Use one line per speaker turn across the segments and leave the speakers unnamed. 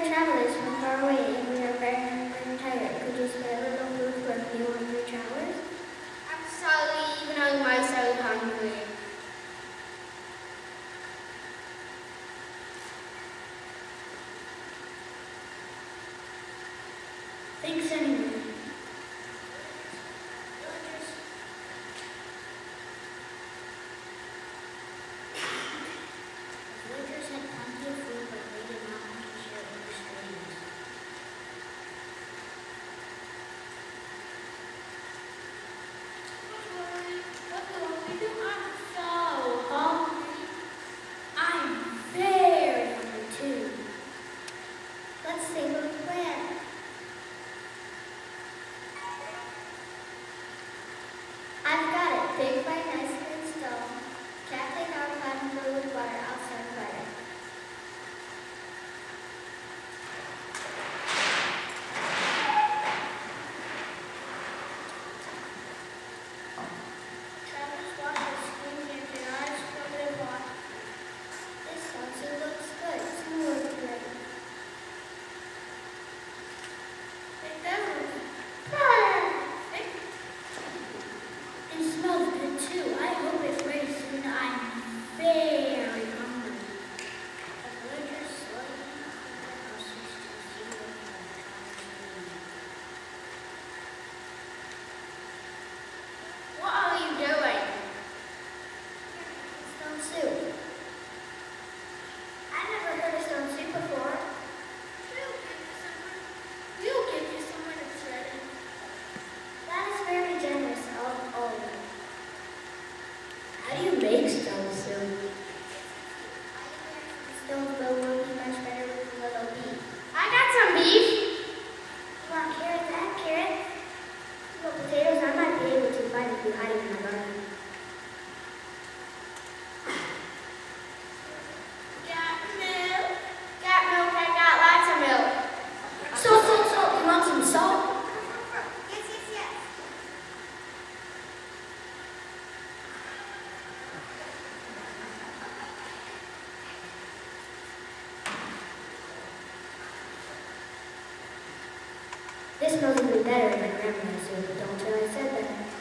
travelers from far
away, and we are very This would have been better in my grandma's, so don't tell I said that.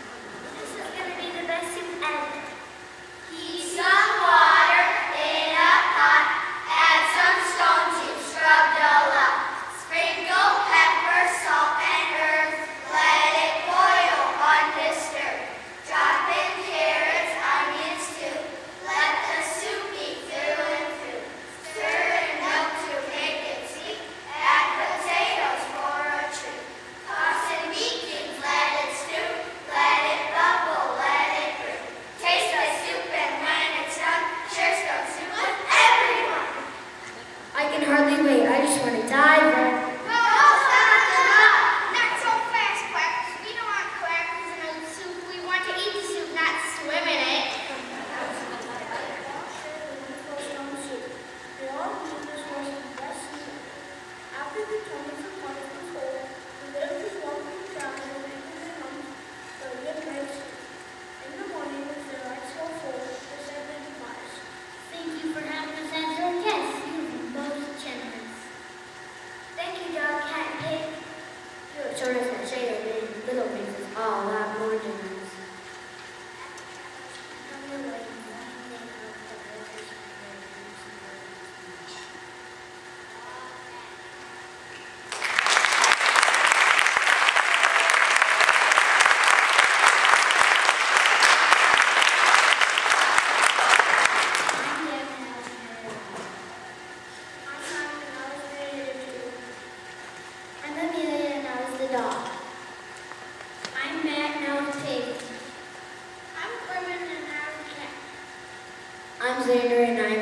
Alexander and I